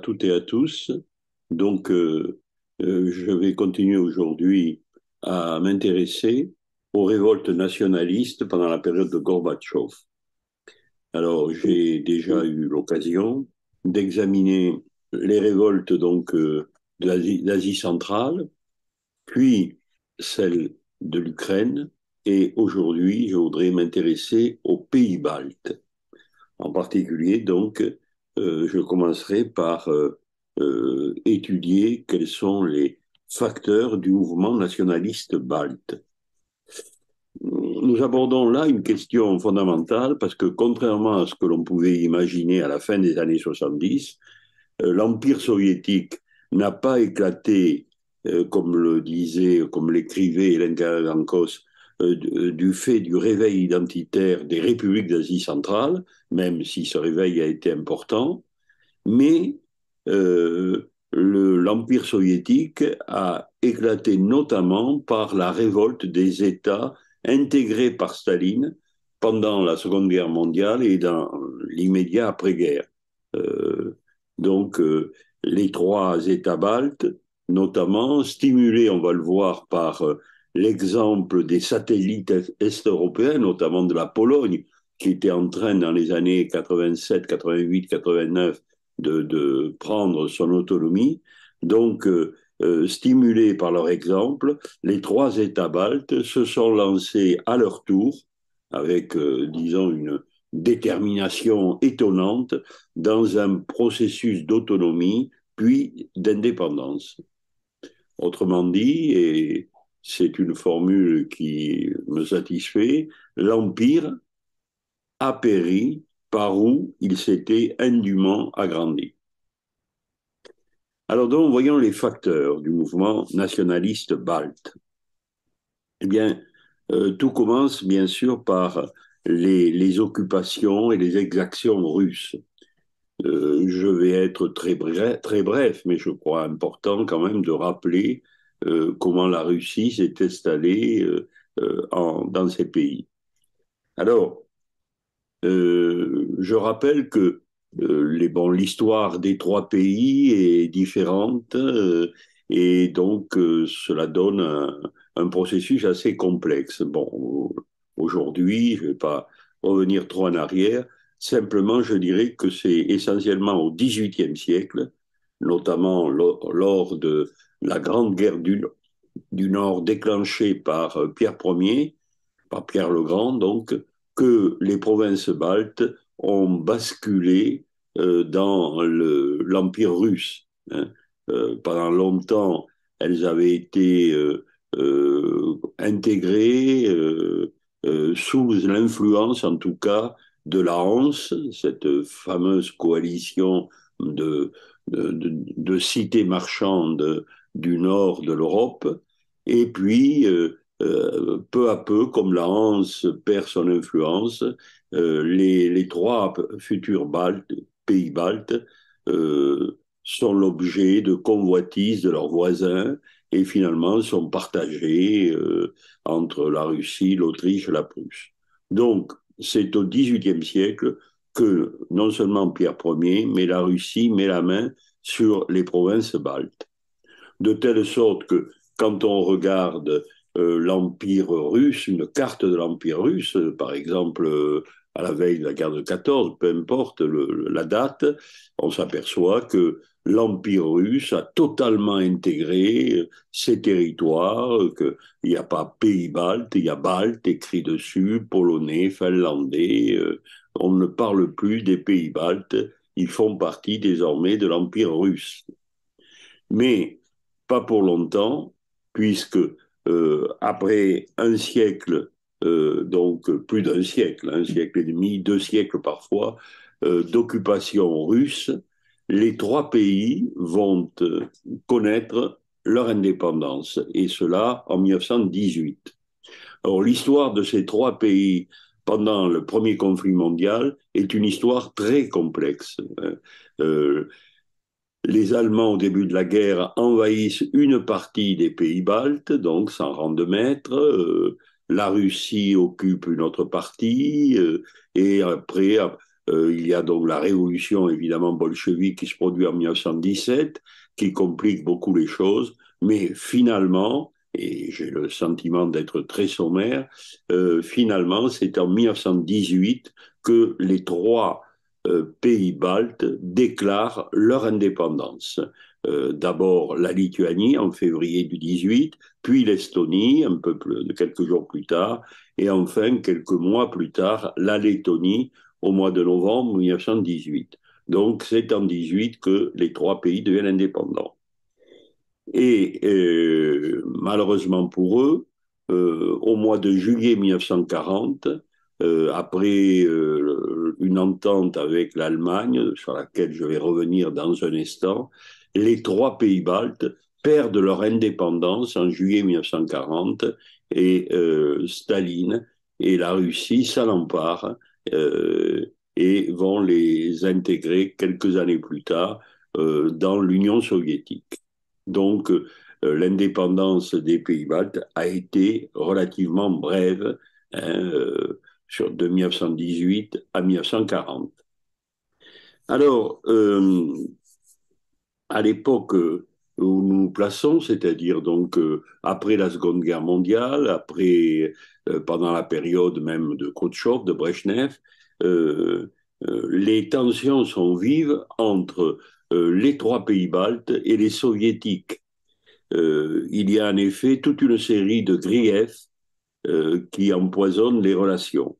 toutes et à tous. Donc, euh, euh, je vais continuer aujourd'hui à m'intéresser aux révoltes nationalistes pendant la période de Gorbatchev. Alors, j'ai déjà eu l'occasion d'examiner les révoltes donc euh, d'Asie centrale, puis celles de l'Ukraine, et aujourd'hui, je voudrais m'intéresser aux pays baltes. En particulier, donc, euh, je commencerai par euh, euh, étudier quels sont les facteurs du mouvement nationaliste balte. Nous abordons là une question fondamentale parce que contrairement à ce que l'on pouvait imaginer à la fin des années 70, l'Empire soviétique n'a pas éclaté, comme le disait, comme l'écrivait Hélène Karagankos, du fait du réveil identitaire des républiques d'Asie centrale, même si ce réveil a été important, mais euh, l'Empire soviétique a éclaté notamment par la révolte des États intégrés par Staline pendant la Seconde Guerre mondiale et dans l'immédiat après-guerre. Euh, donc, euh, les trois États baltes, notamment stimulés, on va le voir, par l'exemple des satellites est-européens, notamment de la Pologne, qui était en train dans les années 87, 88, 89 de, prendre son autonomie. Donc, euh, euh, stimulés par leur exemple, les trois États baltes se sont lancés à leur tour, avec, euh, disons, une détermination étonnante, dans un processus d'autonomie, puis d'indépendance. Autrement dit, et c'est une formule qui me satisfait, l'Empire a péri par où il s'était indûment agrandi. Alors donc, voyons les facteurs du mouvement nationaliste balte. Eh bien, euh, tout commence bien sûr par les, occupations et les exactions russes. Euh, je vais être très bref, très bref, mais je crois important quand même de rappeler euh, comment la Russie s'est installée dans ces pays. Alors, je rappelle que euh, bon, l'histoire des trois pays est différente euh, et donc cela donne un, processus assez complexe. Bon, aujourd'hui, je ne vais pas revenir trop en arrière, simplement je dirais que c'est essentiellement au XVIIIe siècle, notamment lors de la Grande Guerre du Nord déclenchée par Pierre Ier, par Pierre le Grand donc, que les provinces baltes ont basculé euh, dans l'Empire russe. Hein. Euh, pendant longtemps, elles avaient été euh, intégrées sous l'influence, en tout cas, de la Hanse, cette fameuse coalition de, de, de cités marchandes du nord de l'Europe. Et puis, peu à peu, comme la Hanse perd son influence, euh, les, trois futurs pays baltes euh, sont l'objet de convoitises de leurs voisins et finalement sont partagés entre la Russie, l'Autriche et la Prusse. Donc, c'est au XVIIIe siècle que non seulement Pierre Ier, mais la Russie met la main sur les provinces baltes. De telle sorte que quand on regarde euh, l'Empire russe, une carte de l'Empire russe, par exemple euh, à la veille de la guerre de 14, peu importe la date, on s'aperçoit que l'Empire russe a totalement intégré ses territoires, qu'il n'y a pas pays baltes, il y a balte écrit dessus, polonais, finlandais, euh, on ne parle plus des pays baltes, ils font partie désormais de l'Empire russe. Mais pas pour longtemps, puisque euh, après un siècle, euh, donc plus d'un siècle, un siècle et demi, deux siècles parfois, euh, d'occupation russe, les trois pays vont connaître leur indépendance, et cela en 1918. Alors l'histoire de ces trois pays pendant le premier conflit mondial est une histoire très complexe. Euh, les Allemands, au début de la guerre, envahissent une partie des pays baltes, donc sans rendre maître. Euh, la Russie occupe une autre partie, euh, et après, Euh, il y a donc la révolution évidemment bolchevique qui se produit en 1917, qui complique beaucoup les choses, mais finalement, et j'ai le sentiment d'être très sommaire, euh, finalement c'est en 1918 que les trois pays baltes déclarent leur indépendance. Euh, d'abord la Lituanie en février du 18, puis l'Estonie un peu plus, quelques jours plus tard, et enfin quelques mois plus tard la Lettonie au mois de novembre 1918. Donc c'est en 18 que les trois pays deviennent indépendants. Et euh, malheureusement pour eux, euh, au mois de juillet 1940, euh, après euh, une entente avec l'Allemagne, sur laquelle je vais revenir dans un instant, les trois pays baltes perdent leur indépendance en juillet 1940 et euh, Staline et la Russie s'en emparent et vont les intégrer quelques années plus tard dans l'Union soviétique. Donc l'indépendance des pays baltes a été relativement brève hein, sur, de 1918 à 1940. Alors, à l'époque où nous nous plaçons, c'est-à-dire donc euh, après la Seconde Guerre mondiale, après euh, pendant la période même de Khrouchtchev, de Brezhnev, euh, les tensions sont vives entre les trois pays baltes et les soviétiques. il y a en effet toute une série de griefs qui empoisonnent les relations.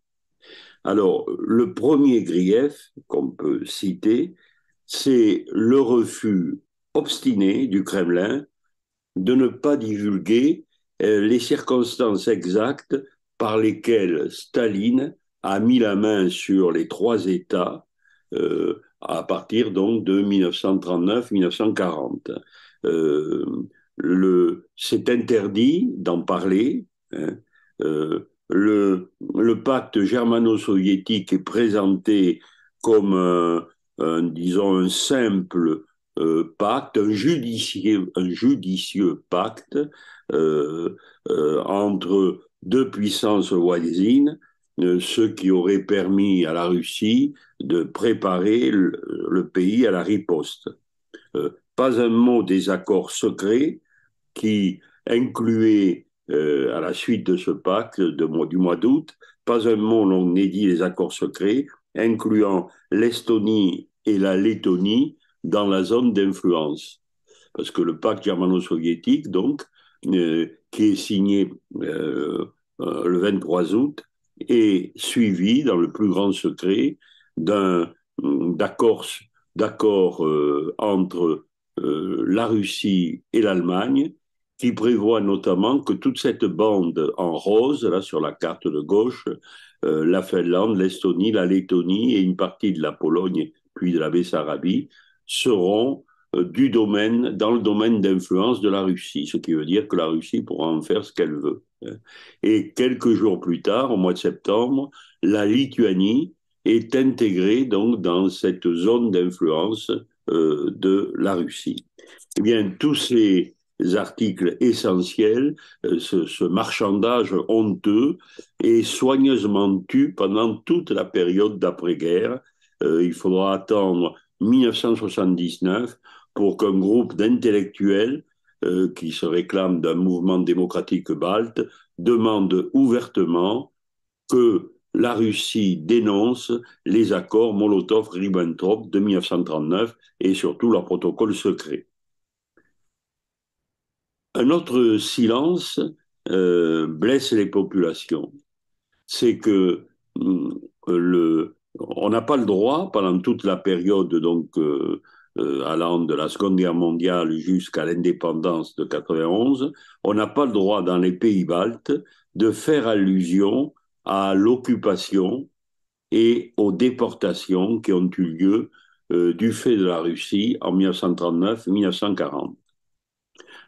Alors, le premier grief qu'on peut citer, c'est le refus obstiné du Kremlin de ne pas divulguer euh, les circonstances exactes par lesquelles Staline a mis la main sur les trois États euh, à partir donc de 1939-1940. Euh, c'est interdit d'en parler. Hein. Le, pacte germano-soviétique est présenté comme un, un, disons, un simple euh, pacte, un judicieux, pacte euh, euh, entre deux puissances voisines, ce qui aurait permis à la Russie de préparer le pays à la riposte. pas un mot des accords secrets qui incluaient, à la suite de ce pacte du mois d'août, pas un mot n'est dit des accords secrets, incluant l'Estonie et la Lettonie dans la zone d'influence. Parce que le pacte germano-soviétique, donc, euh, qui est signé euh, euh, le 23 août, est suivi dans le plus grand secret d'un d'accord entre la Russie et l'Allemagne qui prévoit notamment que toute cette bande en rose, là sur la carte de gauche, la Finlande, l'Estonie, la Lettonie et une partie de la Pologne puis de la Bessarabie seront euh, du domaine, dans le domaine d'influence de la Russie, ce qui veut dire que la Russie pourra en faire ce qu'elle veut. Hein. Et quelques jours plus tard, au mois de septembre, la Lituanie est intégrée donc dans cette zone d'influence euh, de la Russie. Eh bien, tous ces articles essentiels, euh, ce, marchandage honteux est soigneusement tu pendant toute la période d'après-guerre. Euh, il faudra attendre 1979 pour qu'un groupe d'intellectuels euh, qui se réclament d'un mouvement démocratique balte demande ouvertement que la Russie dénonce les accords Molotov-Ribbentrop de 1939 et surtout leur protocole secret. Un autre silence euh, blesse les populations. C'est que euh, le, on n'a pas le droit, pendant toute la période donc euh, euh, allant de la Seconde Guerre mondiale jusqu'à l'indépendance de 91, on n'a pas le droit dans les pays baltes de faire allusion à l'occupation et aux déportations qui ont eu lieu du fait de la Russie en 1939-1940.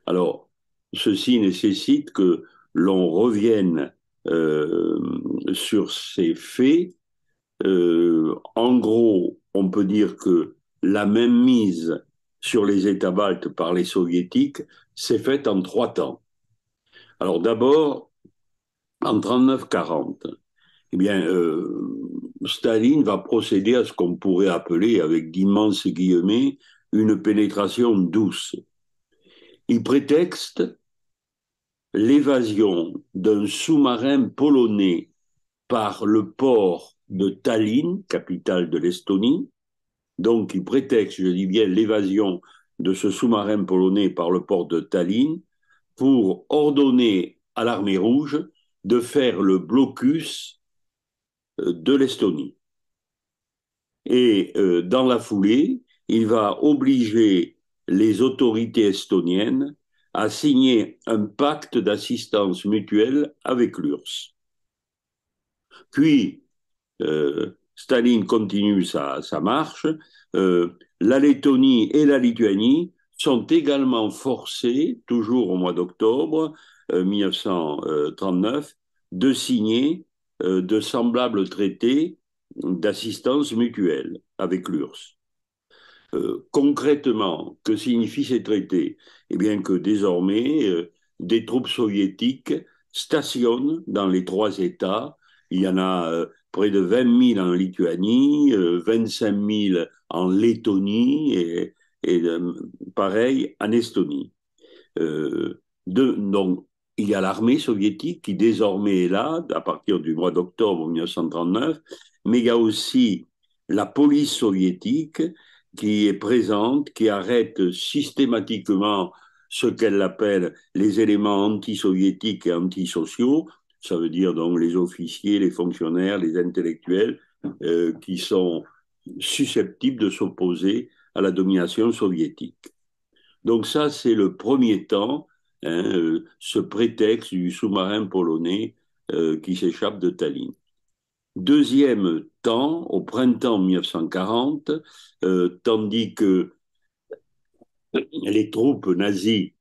Alors, ceci nécessite que l'on revienne sur ces faits euh, en gros, on peut dire que la même mise sur les États baltes par les soviétiques s'est faite en trois temps. Alors d'abord, en 39-40, eh bien, euh, Staline va procéder à ce qu'on pourrait appeler, avec d'immenses guillemets, une pénétration douce. Il prétexte l'évasion d'un sous-marin polonais par le port de Tallinn, capitale de l'Estonie. Donc, il prétexte, je dis bien, l'évasion de ce sous-marin polonais par le port de Tallinn pour ordonner à l'armée rouge de faire le blocus euh, de l'Estonie. Et euh, dans la foulée, il va obliger les autorités estoniennes à signer un pacte d'assistance mutuelle avec l'URSS. Puis, euh, Staline continue sa, marche. la Lettonie et la Lituanie sont également forcées, toujours au mois d'octobre 1939, de signer euh, de semblables traités d'assistance mutuelle avec l'URSS. Euh, concrètement, que signifient ces traités? Eh bien que désormais, euh, des troupes soviétiques stationnent dans les trois États. Il y en a près de 20 000 en Lituanie, 25 000 en Lettonie et, pareil en Estonie. donc, il y a l'armée soviétique qui désormais est là à partir du mois d'octobre 1939, mais il y a aussi la police soviétique qui est présente, qui arrête systématiquement ce qu'elle appelle les éléments anti-soviétiques et antisociaux, ça veut dire donc les officiers, les fonctionnaires, les intellectuels euh, qui sont susceptibles de s'opposer à la domination soviétique. Donc ça, c'est le premier temps Hein, euh, ce prétexte du sous-marin polonais euh, qui s'échappe de Tallinn. Deuxième temps, au printemps 1940, euh, tandis que les troupes nazies,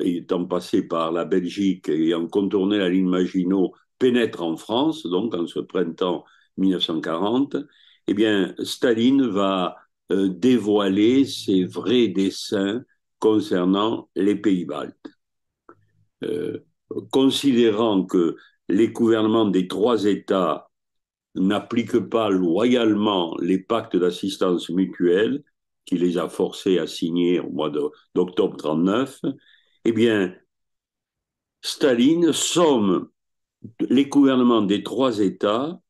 étant passées par la Belgique et ayant contourné la ligne Maginot, pénètrent en France, donc en ce printemps 1940, eh bien, Staline va dévoiler ses vrais desseins concernant les pays baltes. Euh, considérant que les gouvernements des trois États n'appliquent pas loyalement les pactes d'assistance mutuelle qui les a forcés à signer au mois d'octobre 1939, eh bien, Staline somme les gouvernements des trois États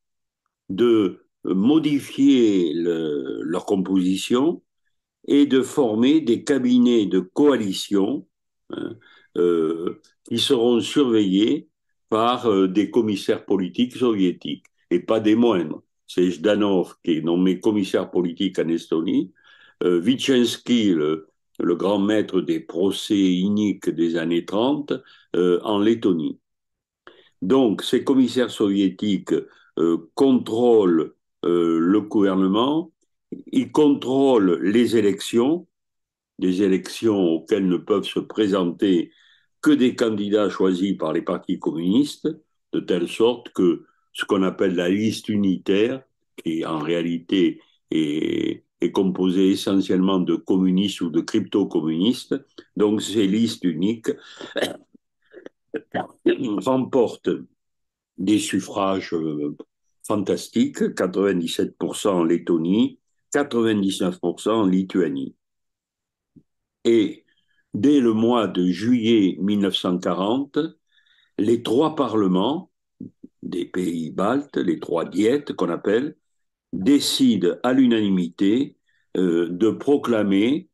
de modifier leur composition et de former des cabinets de coalition hein, euh, qui seront surveillés par euh, des commissaires politiques soviétiques, et pas des moindres. C'est Zdanov qui est nommé commissaire politique en Estonie, euh, le, le, grand maître des procès iniques des années 30, euh, en Lettonie. Donc, ces commissaires soviétiques contrôlent le gouvernement il contrôle les élections, des élections auxquelles ne peuvent se présenter que des candidats choisis par les partis communistes, de telle sorte que ce qu'on appelle la liste unitaire, qui en réalité est, est composée essentiellement de communistes ou de crypto-communistes, donc ces listes uniques remportent des suffrages euh, fantastiques, 97% en Lettonie, 99% en Lituanie. Et dès le mois de juillet 1940, les trois parlements des pays baltes, les trois diètes qu'on appelle, décident à l'unanimité euh, de proclamer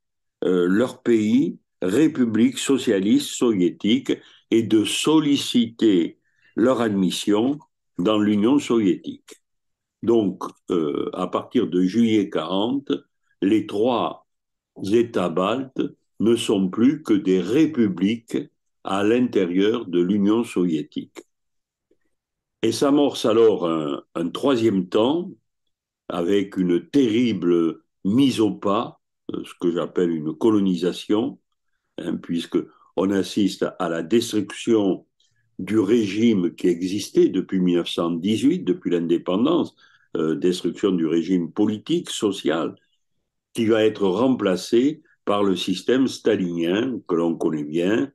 euh, leur pays République socialiste soviétique et de solliciter leur admission dans l'Union soviétique. Donc, euh, à partir de juillet 40, les trois États baltes ne sont plus que des républiques à l'intérieur de l'Union soviétique. Et s'amorce alors un, troisième temps avec une terrible mise au pas, euh, ce que j'appelle une colonisation, hein, puisque on assiste à la destruction du régime qui existait depuis 1918, depuis l'indépendance, euh, destruction du régime politique, social, qui va être remplacé par le système stalinien que l'on connaît bien,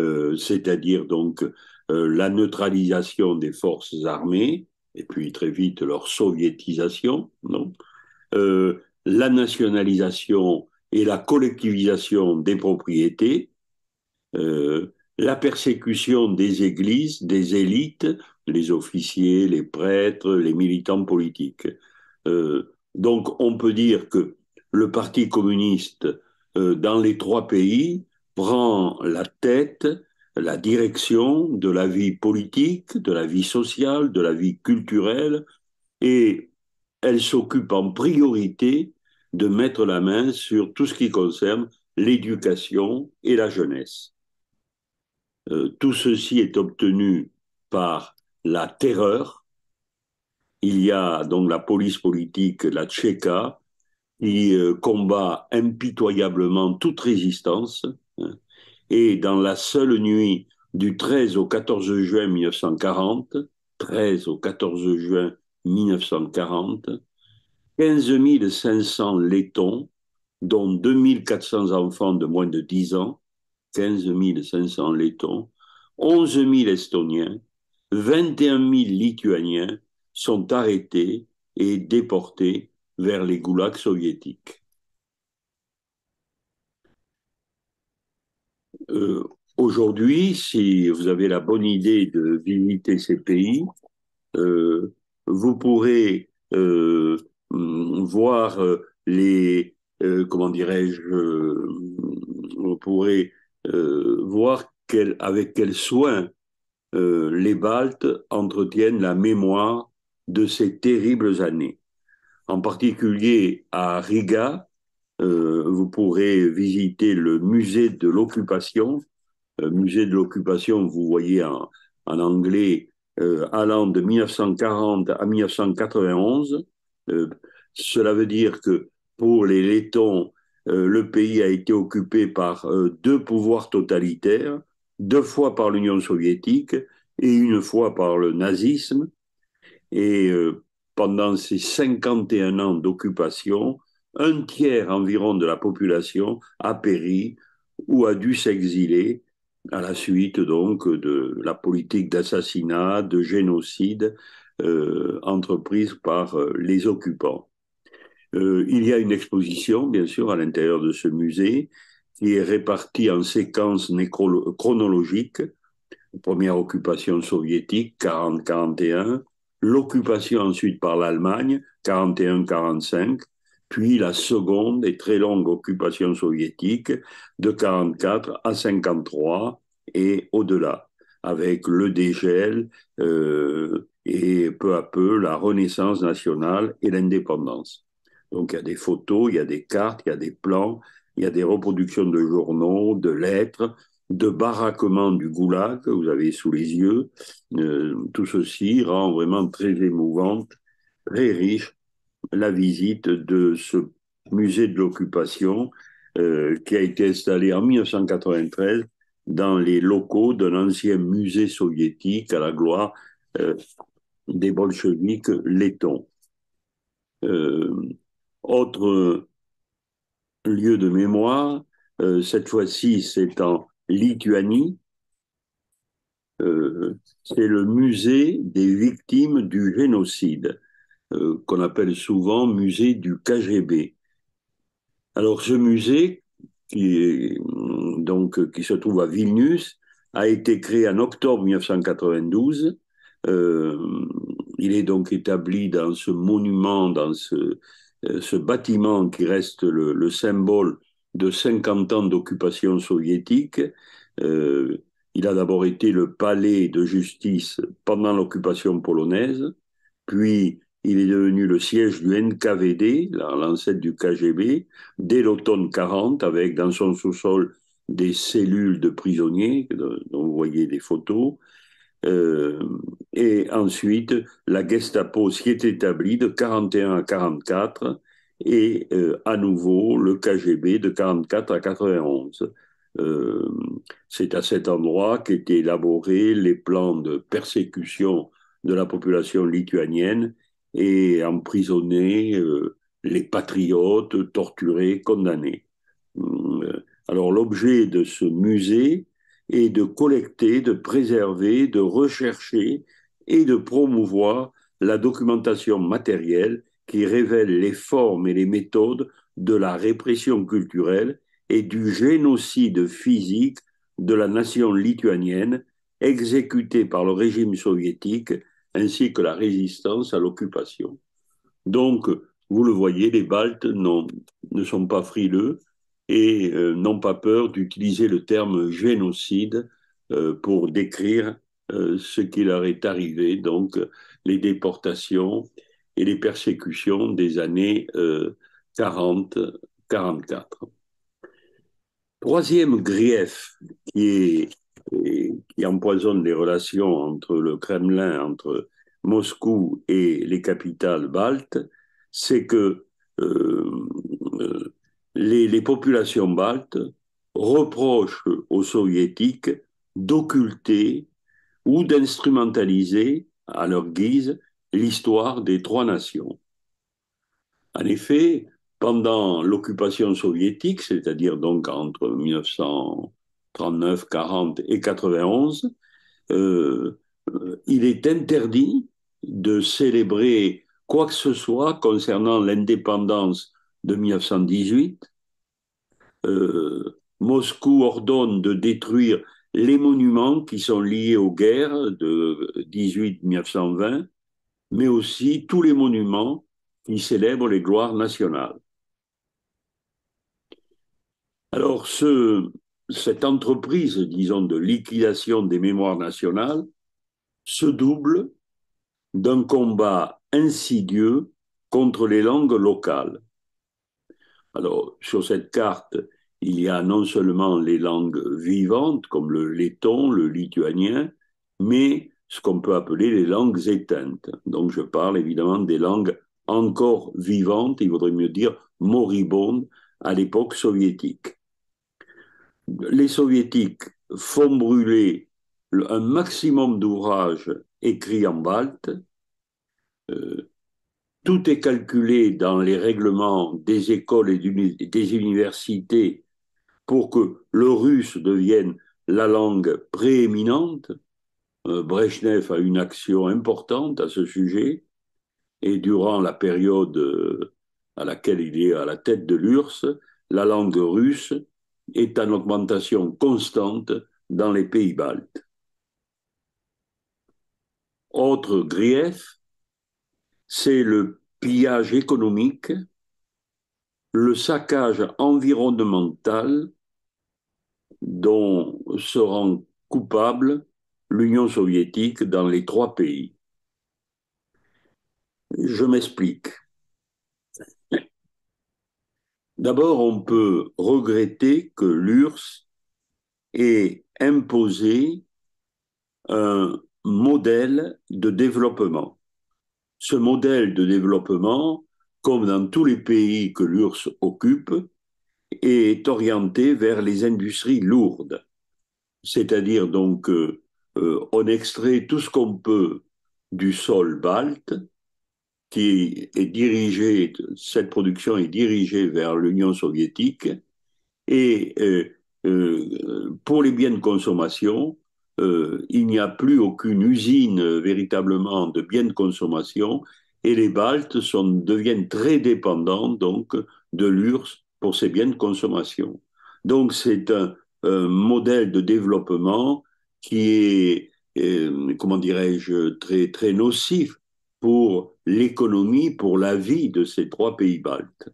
euh, c'est-à-dire donc euh, la neutralisation des forces armées et puis très vite leur soviétisation, euh, la nationalisation et la collectivisation des propriétés, la persécution des églises, des élites, les officiers, les prêtres, les militants politiques. Donc on peut dire que le Parti communiste dans les trois pays prend la tête, la direction de la vie politique, de la vie sociale, de la vie culturelle, et elle s'occupe en priorité de mettre la main sur tout ce qui concerne l'éducation et la jeunesse. Euh, tout ceci est obtenu par la terreur. Il y a donc la police politique, la Tchéka, qui euh, combat impitoyablement toute résistance. Hein. Et dans la seule nuit du 13 au 14 juin 1940, 13 au 14 juin 1940, 15 500 lettons, dont 2400 enfants de moins de 10 ans, 15 500 lettons, 11 000 estoniens, 21 000 lituaniens sont arrêtés et déportés vers les goulags soviétiques. Euh, aujourd'hui, si vous avez la bonne idée de visiter ces pays, euh, vous pourrez euh, voir les, comment dirais-je, vous pourrez voir avec quel soin les Baltes entretiennent la mémoire de ces terribles années. En particulier à Riga, euh, vous pourrez visiter le musée de l'occupation. Euh, musée de l'occupation, vous voyez en, anglais, euh, allant de 1940 à 1991. cela veut dire que pour les Lettons, le pays a été occupé par deux pouvoirs totalitaires, deux fois par l'Union soviétique et une fois par le nazisme. Et pendant ces 51 ans d'occupation, un tiers environ de la population a péri ou a dû s'exiler à la suite donc de la politique d'assassinat, de génocide euh, entreprise par euh, les occupants. Euh, il y a une exposition, bien sûr, à l'intérieur de ce musée qui est répartie en séquences chronologiques. Première occupation soviétique, 40-41, l'occupation ensuite par l'Allemagne, 41-45, puis la seconde et très longue occupation soviétique de 44 à 53 et au-delà, avec le dégel euh, et peu à peu la renaissance nationale et l'indépendance. Donc il y a des photos, il y a des cartes, il y a des plans, il y a des reproductions de journaux, de lettres, de baraquement du goulag que vous avez sous les yeux. Euh, tout ceci rend vraiment très émouvante, très riche la visite de ce musée de l'occupation euh, qui a été installé en 1993 dans les locaux d'un ancien musée soviétique à la gloire euh, des bolcheviks lettons. autre lieu de mémoire, cette fois-ci c'est en Lituanie, euh, c'est le musée des victimes du génocide, euh, qu'on appelle souvent musée du KGB. Alors ce musée, qui, donc, qui se trouve à Vilnius, a été créé en octobre 1992. Euh, il est donc établi dans ce monument, dans ce, bâtiment qui reste le symbole de 50 ans d'occupation soviétique. Euh, il a d'abord été le palais de justice pendant l'occupation polonaise, puis il est devenu le siège du NKVD, l'ancêtre du KGB, dès l'automne 40, avec dans son sous-sol des cellules de prisonniers, dont vous voyez des photos. Euh, et ensuite, la Gestapo s'y est établie de 41 à 44 et euh, à nouveau le KGB de 44 à 91. Euh, c'est à cet endroit qu'étaient élaborés les plans de persécution de la population lituanienne et emprisonnés euh, les patriotes, torturés, condamnés. Alors l'objet de ce musée est de collecter, de préserver, de rechercher et de promouvoir la documentation matérielle qui révèle les formes et les méthodes de la répression culturelle et du génocide physique de la nation lituanienne exécuté par le régime soviétique ainsi que la résistance à l'occupation. Donc, vous le voyez, les Baltes ne sont pas frileux et euh, n'ont pas peur d'utiliser le terme génocide euh, pour décrire euh, ce qui leur est arrivé, donc les déportations et les persécutions des années 40-44. Troisième grief qui, empoisonne les relations entre le Kremlin, entre Moscou et les capitales baltes, c'est que euh, les, populations baltes reprochent aux soviétiques d'occulter ou d'instrumentaliser à leur guise l'histoire des trois nations. En effet, pendant l'occupation soviétique, c'est-à-dire donc entre 1939, 40 et 91, euh, il est interdit de célébrer quoi que ce soit concernant l'indépendance de 1918. Euh, Moscou ordonne de détruire les monuments qui sont liés aux guerres de 18-1920, mais aussi tous les monuments qui célèbrent les gloires nationales. Alors, ce, cette entreprise, disons, de liquidation des mémoires nationales se double d'un combat insidieux contre les langues locales. Alors, sur cette carte, il y a non seulement les langues vivantes, comme le letton, le lituanien, mais ce qu'on peut appeler les langues éteintes. Donc, je parle évidemment des langues encore vivantes, il vaudrait mieux dire moribondes, à l'époque soviétique les soviétiques font brûler un maximum d'ouvrages écrits en balte. Euh, tout est calculé dans les règlements des écoles et des universités pour que le russe devienne la langue prééminente. Euh, Brezhnev a une action importante à ce sujet et durant la période euh, à laquelle il est à la tête de l'URSS, la langue russe est en augmentation constante dans les pays baltes. Autre grief, c'est le pillage économique, le saccage environnemental dont se rend coupable l'Union soviétique dans les trois pays. Je m'explique. D'abord, on peut regretter que l'URSS ait imposé un modèle de développement. Ce modèle de développement, comme dans tous les pays que l'URSS occupe, est orienté vers les industries lourdes. C'est-à-dire donc euh, on extrait tout ce qu'on peut du sol balte, qui est dirigée, cette production est dirigée vers l'Union soviétique et euh, euh, pour les biens de consommation, euh, il n'y a plus aucune usine véritablement de biens de consommation et les Baltes sont, deviennent très dépendants donc de l'URSS pour ces biens de consommation. Donc c'est un, modèle de développement qui est, comment dirais-je, très, nocif pour l'économie, pour la vie de ces trois pays baltes.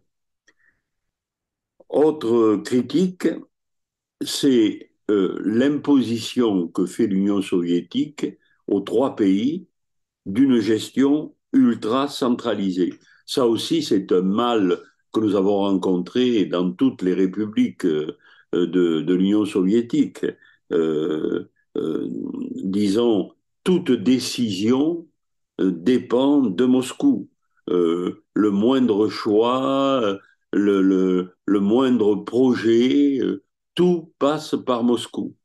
Autre critique, c'est euh, l'imposition que fait l'Union soviétique aux trois pays d'une gestion ultra centralisée. Ça aussi, c'est un mal que nous avons rencontré dans toutes les républiques euh, de, l'Union soviétique. Euh, disons, toute décision euh, dépend de Moscou. Euh, le moindre choix, le, moindre projet, euh, tout passe par Moscou.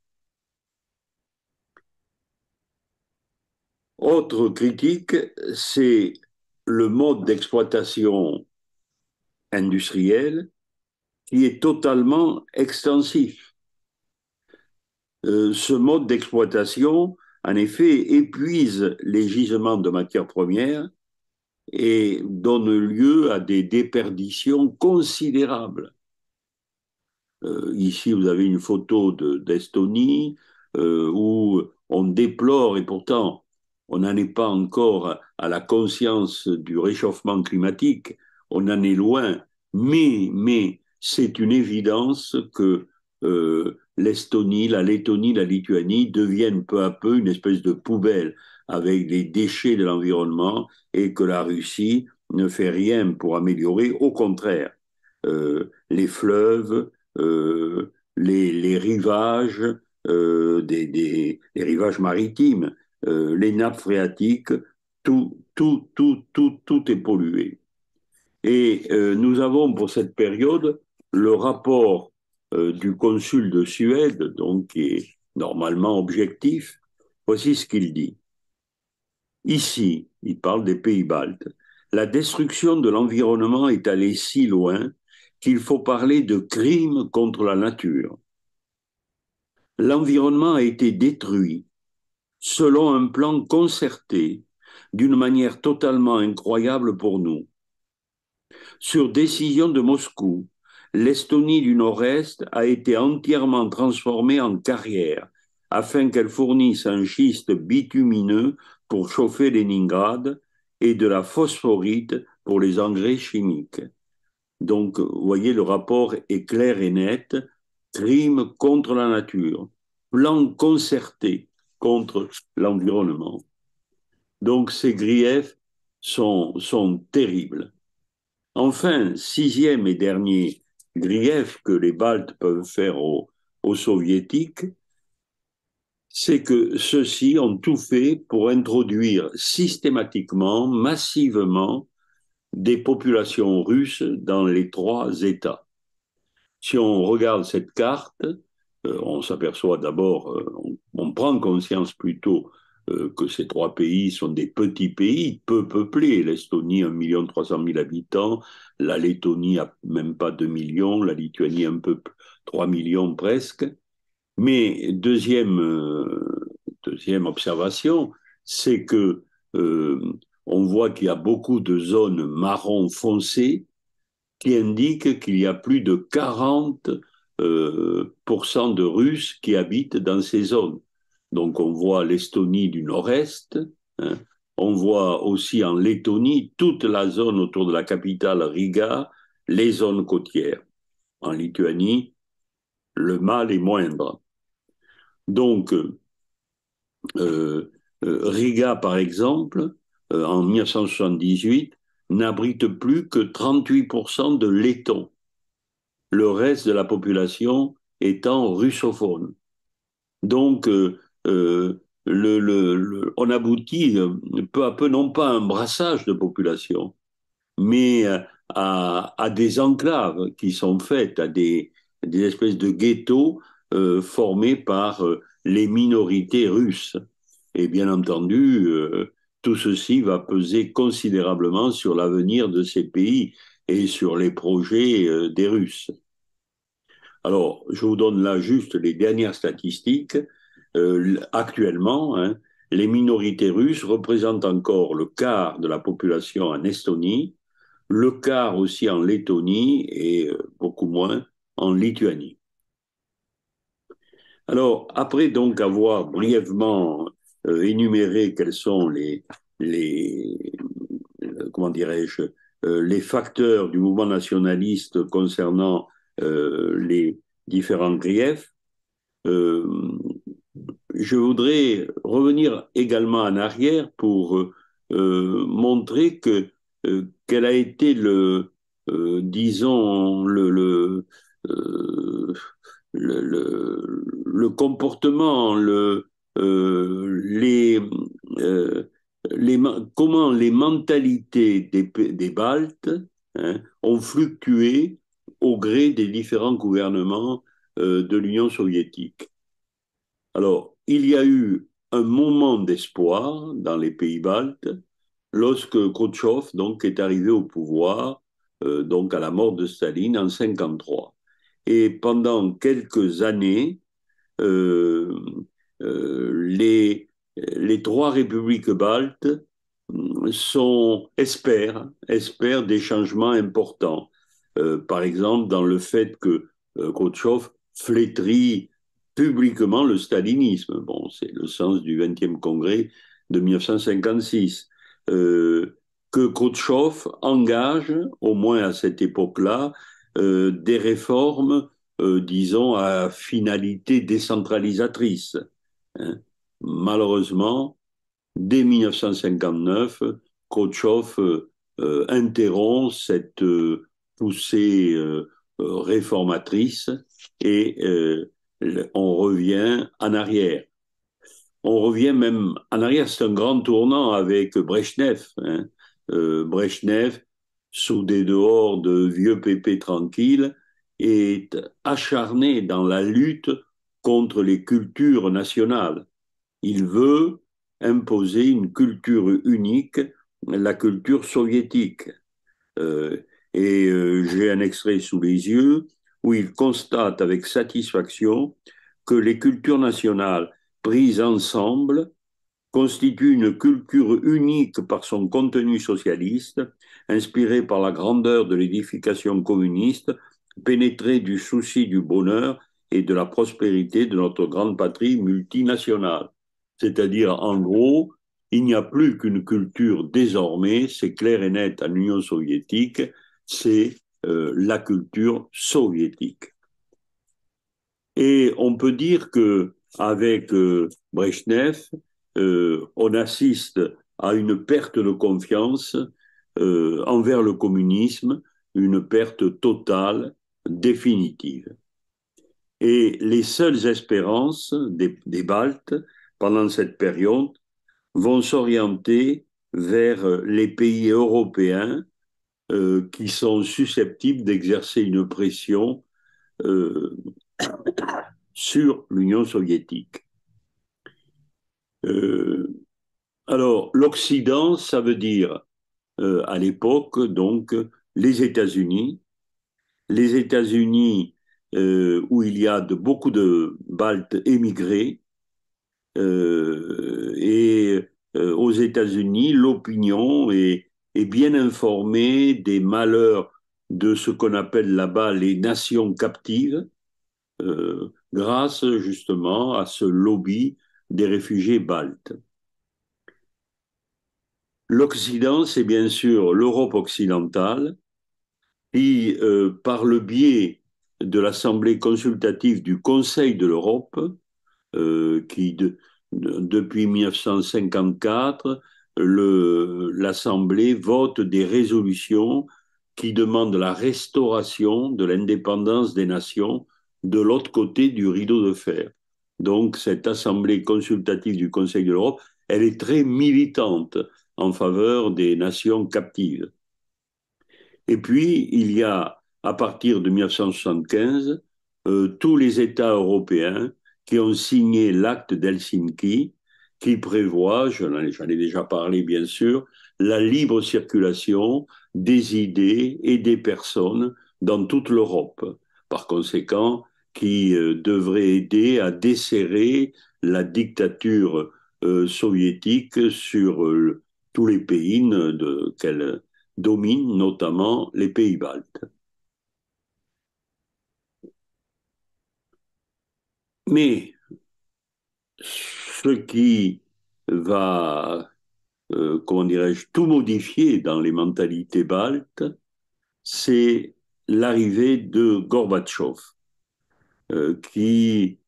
Autre critique, c'est le mode d'exploitation industrielle qui est totalement extensif. Ce mode d'exploitation en effet, épuisent les gisements de matières premières et donnent lieu à des déperditions considérables. Euh, ici, vous avez une photo d'Estonie euh, où on déplore, et pourtant on n'en est pas encore à la conscience du réchauffement climatique, on en est loin, mais, mais c'est une évidence que euh, l'Estonie, la Lettonie, la Lituanie deviennent peu à peu une espèce de poubelle avec les déchets de l'environnement et que la Russie ne fait rien pour améliorer. Au contraire, euh, les fleuves, euh, les, rivages, euh, des, les rivages maritimes, les nappes phréatiques, tout, tout, tout, tout, tout est pollué. Et nous avons pour cette période le rapport du consul de Suède, donc qui est normalement objectif. Voici ce qu'il dit. Ici, il parle des pays baltes, la destruction de l'environnement est allée si loin qu'il faut parler de crime contre la nature. L'environnement a été détruit selon un plan concerté d'une manière totalement incroyable pour nous. Sur décision de Moscou, l'Estonie du Nord-Est a été entièrement transformée en carrière afin qu'elle fournisse un schiste bitumineux pour chauffer Leningrad et de la phosphorite pour les engrais chimiques. Donc, vous voyez, le rapport est clair et net. Crime contre la nature, plan concerté contre l'environnement. Donc, ces griefs sont, sont terribles. Enfin, sixième et dernier grief que les Baltes peuvent faire aux, Soviétiques, c'est que ceux-ci ont tout fait pour introduire systématiquement, massivement, des populations russes dans les trois États. Si on regarde cette carte, euh, on s'aperçoit d'abord, euh, on, prend conscience plutôt euh, que ces trois pays sont des petits pays peu peuplés. L'Estonie, 1 300 000 habitants, la Lettonie a même pas 2 millions, la Lituanie un peu 3 millions presque. Mais deuxième, euh, deuxième observation, c'est que euh, on voit qu'il y a beaucoup de zones marron foncé qui indiquent qu'il y a plus de 40 euh, de Russes qui habitent dans ces zones. Donc on voit l'Estonie du nord-est, hein. on voit aussi en Lettonie toute la zone autour de la capitale Riga, les zones côtières. En Lituanie, le mal est moindre. Donc, euh, euh, Riga, par exemple, euh, en 1978, n'abrite plus que 38% de lettons, le reste de la population étant russophone. Donc, le, on aboutit peu à peu non pas à un brassage de population, mais à, à, des enclaves qui sont faites, à des, espèces de ghettos euh, formés par euh, les minorités russes. Et bien entendu, euh, tout ceci va peser considérablement sur l'avenir de ces pays et sur les projets des Russes. Alors, je vous donne là juste les dernières statistiques. Actuellement, hein, les minorités russes représentent encore le quart de la population en Estonie, le quart aussi en Lettonie et beaucoup moins en Lituanie. Alors, après donc avoir brièvement euh, énuméré quels sont les, les euh, comment dirais-je, euh, les facteurs du mouvement nationaliste concernant les différents griefs, je voudrais revenir également en arrière pour montrer que quel a été le, disons, le, le le, comportement, le, euh, les, euh, les, comment les mentalités des, des Baltes hein, ont fluctué au gré des différents gouvernements euh, de l'Union soviétique. Alors, il y a eu un moment d'espoir dans les pays baltes lorsque Khrouchtchev donc est arrivé au pouvoir, donc à la mort de Staline en 1953. Et pendant quelques années, euh, euh, les, les trois républiques baltes sont, espèrent, espèrent des changements importants. Euh, par exemple, dans le fait que euh, Khrouchtchev flétrit publiquement le stalinisme. Bon, c'est le sens du 20e congrès de 1956. Euh, que Khrouchtchev engage, au moins à cette époque-là, euh, des réformes, euh, disons, à finalité décentralisatrice. Hein. Malheureusement, dès 1959, Khrouchtchev interrompt cette poussée réformatrice et on revient en arrière. On revient même en arrière, c'est un grand tournant avec Brezhnev. Hein. Brezhnev, sous des dehors de vieux pépés tranquilles, est acharné dans la lutte contre les cultures nationales. Il veut imposer une culture unique, la culture soviétique. Euh, et euh, j'ai un extrait sous les yeux où il constate avec satisfaction que les cultures nationales prises ensemble constituent une culture unique par son contenu socialiste, inspirée par la grandeur de l'édification communiste, pénétrée du souci du bonheur et de la prospérité de notre grande patrie multinationale. C'est-à-dire, en gros, il n'y a plus qu'une culture désormais, c'est clair et net en Union soviétique, c'est euh, la culture soviétique. Et on peut dire que avec euh, Brezhnev, euh, on assiste à une perte de confiance envers le communisme, une perte totale, définitive. Et les seules espérances des, des Baltes pendant cette période vont s'orienter vers les pays européens euh, qui sont susceptibles d'exercer une pression euh, sur l'Union soviétique. Euh, alors, l'Occident, ça veut dire à l'époque, donc, les États-Unis. Les États-Unis, où il y a de, beaucoup de Baltes émigrés, et aux États-Unis, l'opinion est est bien informé des malheurs de ce qu'on appelle là-bas les nations captives, euh, grâce justement à ce lobby des réfugiés baltes. L'Occident, c'est bien sûr l'Europe occidentale, qui, euh, par le biais de l'Assemblée consultative du Conseil de l'Europe, euh, qui depuis 1954 l'Assemblée vote des résolutions qui demandent la restauration de l'indépendance des nations de l'autre côté du rideau de fer. Donc cette Assemblée consultative du Conseil de l'Europe, elle est très militante en faveur des nations captives. Et puis, il y a, à partir de 1975, euh, tous les États européens qui ont signé l'acte d'Helsinki, qui prévoit, j'en ai déjà parlé bien sûr, la libre circulation des idées et des personnes dans toute l'Europe. Par conséquent, qui euh, devrait aider à desserrer la dictature euh, soviétique sur euh, tous les pays qu'elle domine, notamment les pays baltes. Mais ce qui va, euh, comment dirais-je, tout modifier dans les mentalités baltes, c'est l'arrivée de Gorbatchev, euh, qui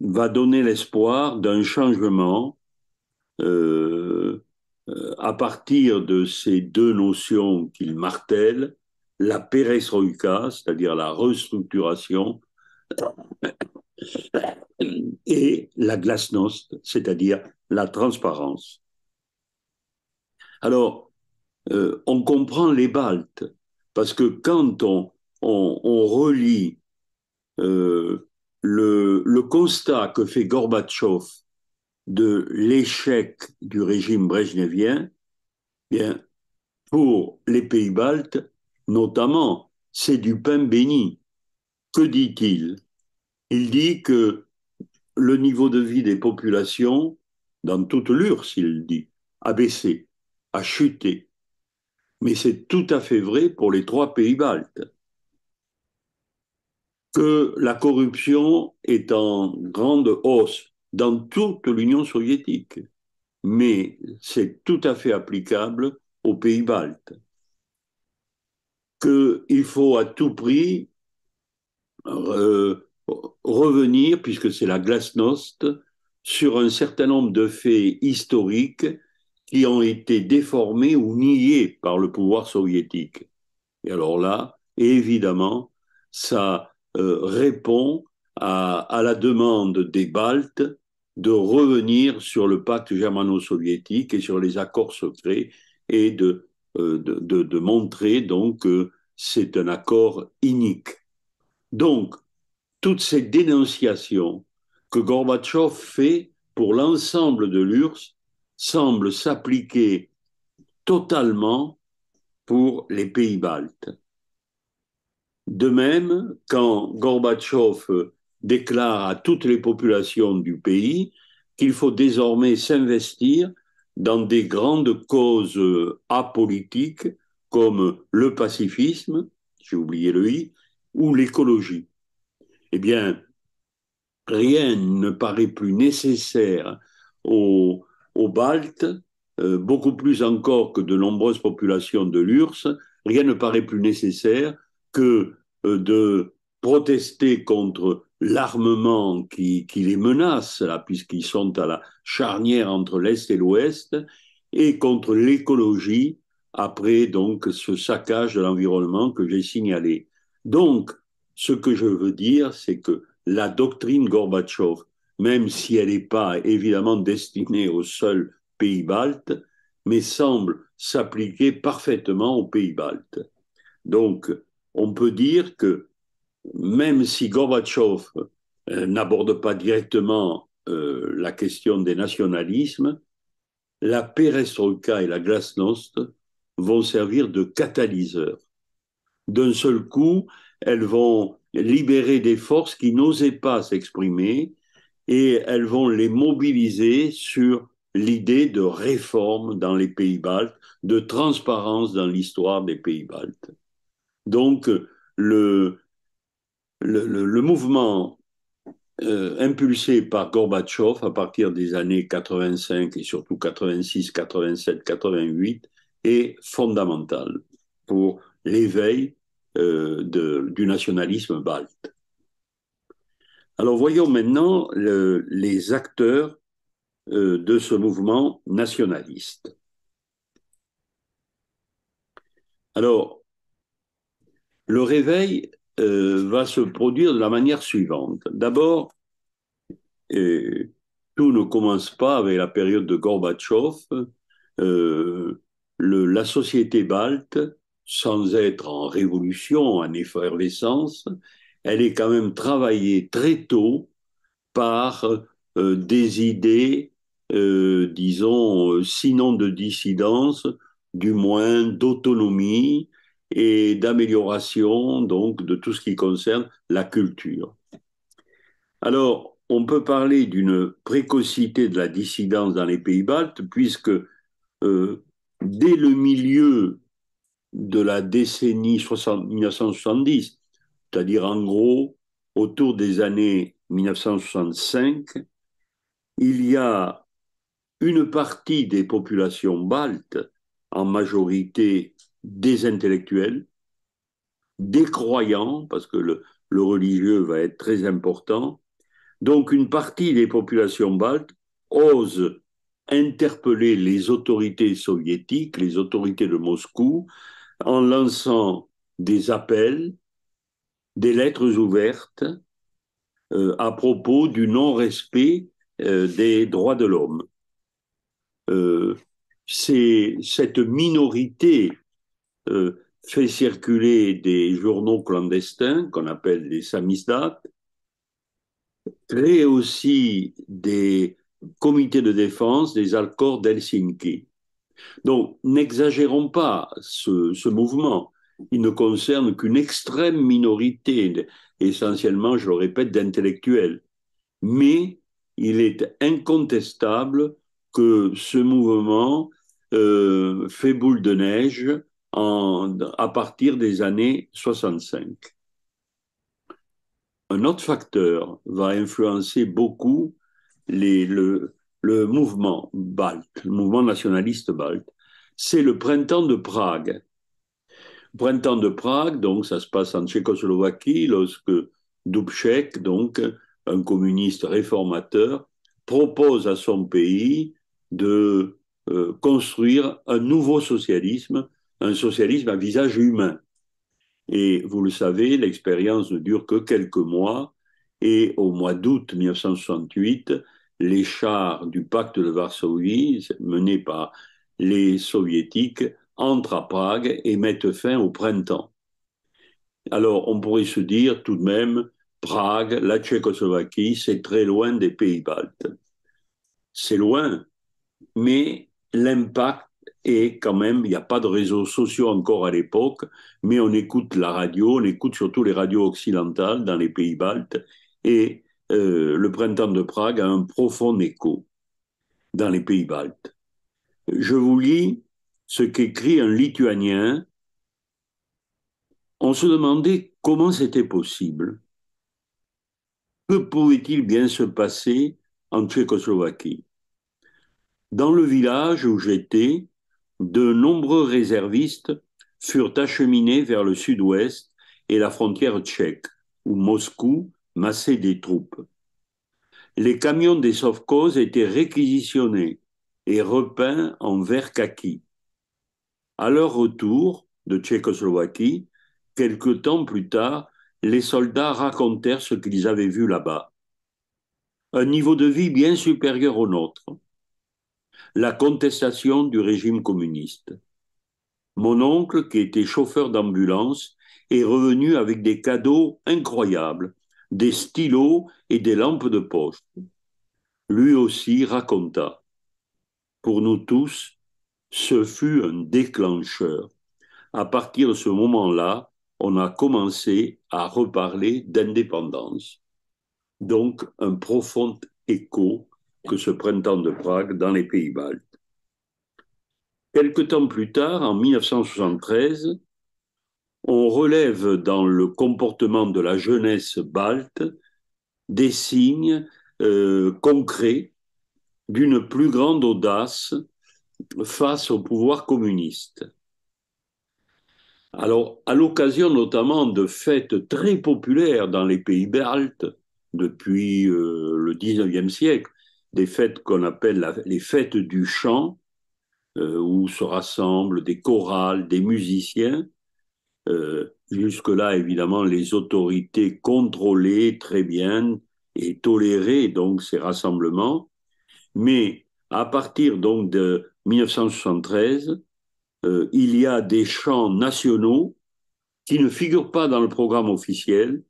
va donner l'espoir d'un changement euh, à partir de ces deux notions qu'il martèle, la perestroïka, c'est-à-dire la restructuration, et la glasnost, c'est-à-dire la transparence. Alors, euh, on comprend les Baltes, parce que quand on, on, relit euh, le, le, constat que fait Gorbatchev de l'échec du régime brejnevien, bien, pour les pays baltes, notamment, c'est du pain béni. Que dit-il? Il dit que le niveau de vie des populations dans toute l'URSS, il dit, a baissé, a chuté. Mais c'est tout à fait vrai pour les trois pays baltes que la corruption est en grande hausse dans toute l'Union soviétique, mais c'est tout à fait applicable aux pays baltes. Qu'il faut à tout prix euh, revenir, puisque c'est la glasnost, sur un certain nombre de faits historiques qui ont été déformés ou niés par le pouvoir soviétique. Et alors là, évidemment, ça euh, répond à, la demande des Baltes de revenir sur le pacte germano-soviétique et sur les accords secrets et de, euh, de, montrer donc que c'est un accord inique. Donc, toutes ces dénonciations que Gorbatchev fait pour l'ensemble de l'URSS semblent s'appliquer totalement pour les pays baltes. De même, quand Gorbatchev déclare à toutes les populations du pays qu'il faut désormais s'investir dans des grandes causes apolitiques comme le pacifisme, j'ai oublié le i, ou l'écologie. Eh bien, rien ne paraît plus nécessaire aux, Baltes, euh, beaucoup plus encore que de nombreuses populations de l'URSS, rien ne paraît plus nécessaire que euh, de protester contre l'armement qui, les menace, puisqu'ils sont à la charnière entre l'Est et l'Ouest, et contre l'écologie, après donc ce saccage de l'environnement que j'ai signalé. Donc, ce que je veux dire, c'est que la doctrine Gorbatchev, même si elle n'est pas évidemment destinée aux seuls pays baltes, mais semble s'appliquer parfaitement aux pays baltes. Donc, on peut dire que même si Gorbatchev euh, n'aborde pas directement euh, la question des nationalismes, la perestroïka et la glasnost vont servir de catalyseurs. D'un seul coup, elles vont libérer des forces qui n'osaient pas s'exprimer et elles vont les mobiliser sur l'idée de réforme dans les pays baltes, de transparence dans l'histoire des pays baltes. Donc, le, le, mouvement euh, impulsé par Gorbatchev à partir des années 85 et surtout 86, 87, 88 est fondamental pour l'éveil euh, du nationalisme balte. Alors voyons maintenant les acteurs euh, de ce mouvement nationaliste. Alors, le réveil euh, va se produire de la manière suivante. D'abord, tout ne commence pas avec la période de Gorbatchev. La société balte, sans être en révolution, en effervescence, elle est quand même travaillée très tôt par euh, des idées, disons, sinon de dissidence, du moins d'autonomie, et d'amélioration donc de tout ce qui concerne la culture. Alors, on peut parler d'une précocité de la dissidence dans les pays baltes, puisque euh, dès le milieu de la décennie 1970, c'est-à-dire en gros autour des années 1965, il y a une partie des populations baltes, en majorité des intellectuels, des croyants, parce que le, religieux va être très important. Donc une partie des populations baltes ose interpeller les autorités soviétiques, les autorités de Moscou, en lançant des appels, des lettres ouvertes euh, à propos du non-respect euh, des droits de l'homme. Euh, cette minorité fait circuler des journaux clandestins qu'on appelle des samizdat, crée aussi des comités de défense, des accords d'Helsinki. Donc, n'exagérons pas ce, mouvement. Il ne concerne qu'une extrême minorité, essentiellement, je le répète, d'intellectuels. Mais il est incontestable que ce mouvement euh, fait boule de neige à partir des années 65. Un autre facteur va influencer beaucoup les, le, le mouvement balte, le mouvement nationaliste balte, c'est le printemps de Prague. Printemps de Prague, donc ça se passe en Tchécoslovaquie, lorsque Dubček, donc un communiste réformateur, propose à son pays de euh, construire un nouveau socialisme, un socialisme à visage humain. Et vous le savez, l'expérience ne dure que quelques mois, et au mois d'août 1968, les chars du pacte de Varsovie, menés par les soviétiques, entrent à Prague et mettent fin au printemps. Alors on pourrait se dire tout de même, Prague, la Tchécoslovaquie, c'est très loin des pays baltes. C'est loin, mais l'impact est quand même, il n'y a pas de réseaux sociaux encore à l'époque, mais on écoute la radio, on écoute surtout les radios occidentales dans les pays baltes, et euh, le printemps de Prague a un profond écho dans les pays baltes. Je vous lis ce qu'écrit un Lituanien. On se demandait comment c'était possible. Que pouvait-il bien se passer en Tchécoslovaquie? Dans le village où j'étais, de nombreux réservistes furent acheminés vers le sud-ouest et la frontière tchèque, où Moscou massait des troupes. Les camions des Sovkhoz étaient réquisitionnés et repeints en vert kaki. À leur retour de Tchécoslovaquie, quelque temps plus tard, les soldats racontèrent ce qu'ils avaient vu là-bas. Un niveau de vie bien supérieur au nôtre. La contestation du régime communiste. Mon oncle, qui était chauffeur d'ambulance, est revenu avec des cadeaux incroyables, des stylos et des lampes de poche. Lui aussi raconta. Pour nous tous, ce fut un déclencheur. À partir de ce moment-là, on a commencé à reparler d'indépendance. Donc, un profond écho que ce printemps de Prague dans les pays baltes. Quelque temps plus tard, en 1973, on relève dans le comportement de la jeunesse balte des signes euh, concrets d'une plus grande audace face au pouvoir communiste. Alors, à l'occasion notamment de fêtes très populaires dans les pays baltes depuis euh, le XIXe siècle, des fêtes qu'on appelle les fêtes du chant, euh, où se rassemblent des chorales, des musiciens, euh, jusque-là, évidemment, les autorités contrôlaient très bien et toléraient donc ces rassemblements. Mais à partir donc de 1973, euh, il y a des chants nationaux qui ne figurent pas dans le programme officiel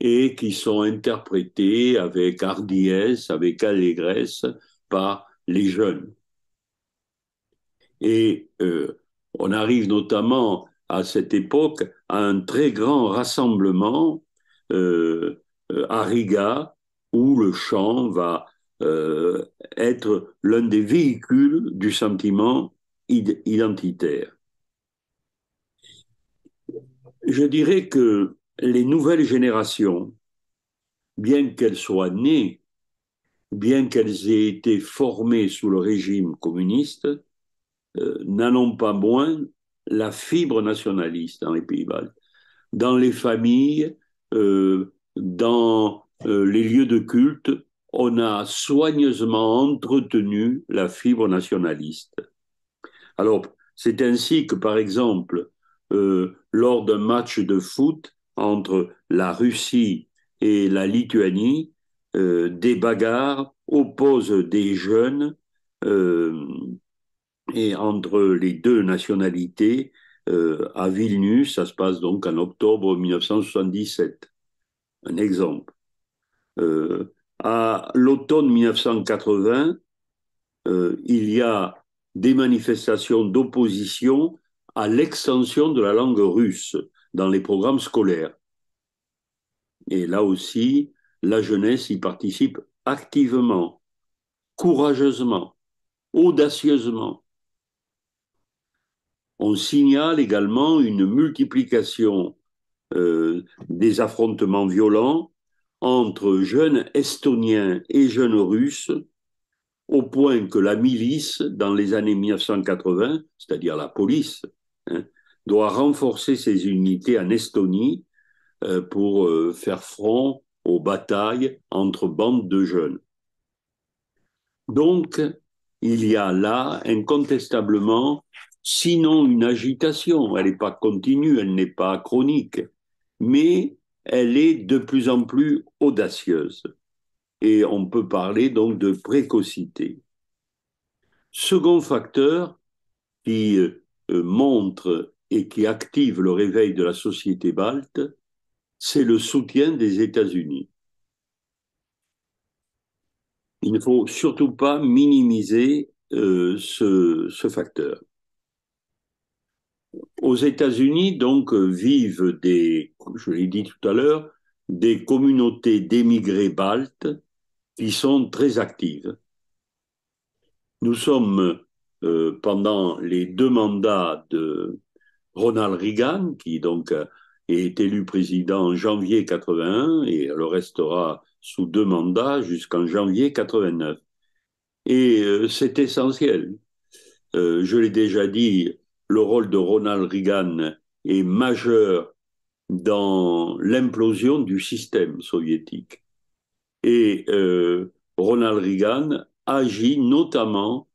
et qui sont interprétés avec hardiesse, avec allégresse par les jeunes. Et euh, on arrive notamment à cette époque à un très grand rassemblement euh, euh, à Riga où le chant va euh, être l'un des véhicules du sentiment identitaire. Je dirais que les nouvelles générations, bien qu'elles soient nées, bien qu'elles aient été formées sous le régime communiste, n'en ont pas moins la fibre nationaliste dans les pays baltes. Dans les familles, euh, dans euh, les lieux de culte, on a soigneusement entretenu la fibre nationaliste. Alors, c'est ainsi que, par exemple, euh, lors d'un match de foot entre la Russie et la Lituanie, des bagarres opposent des jeunes et entre les deux nationalités euh, à Vilnius. Ça se passe donc en octobre 1977. Un exemple. Euh, à l'automne 1980, euh, il y a des manifestations d'opposition à l'extension de la langue russe dans les programmes scolaires. Et là aussi, la jeunesse y participe activement, courageusement. audacieusement. On signale également une multiplication euh, des affrontements violents entre jeunes Estoniens et jeunes Russes, au point que la milice, dans les années 1980, c'est-à-dire la police, hein, doit renforcer ses unités en Estonie euh, pour euh, faire front aux batailles entre bandes de jeunes. Donc, il y a là incontestablement, sinon une agitation, elle n'est pas continue, elle n'est pas chronique, mais elle est de plus en plus audacieuse. Et on peut parler donc de précocité. Second facteur qui euh, montre et qui active le réveil de la société balte, c'est le soutien des États-Unis. Il ne faut surtout pas minimiser euh, ce, ce, facteur. Aux États-Unis, donc, vivent des, je l'ai dit tout à l'heure, des communautés d'émigrés baltes qui sont très actives. Nous sommes, euh, pendant les deux mandats de Ronald Reagan, qui donc est élu président en janvier 81 et le restera sous deux mandats jusqu'en janvier 89. Et euh, c'est essentiel. Euh, je l'ai déjà dit, le rôle de Ronald Reagan est majeur dans l'implosion du système soviétique. Et euh, Ronald Reagan agit notamment